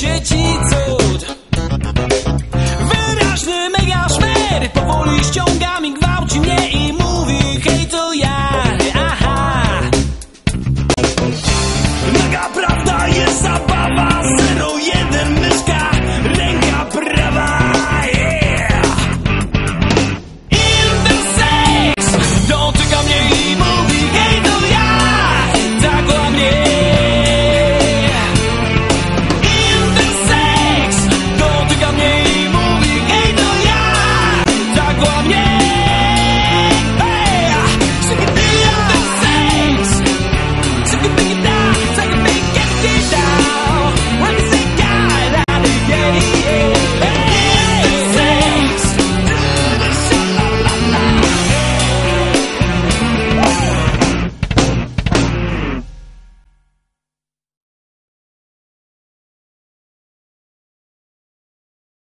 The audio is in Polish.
Sieci cud. Wyraźny mega szmer powoli ściąga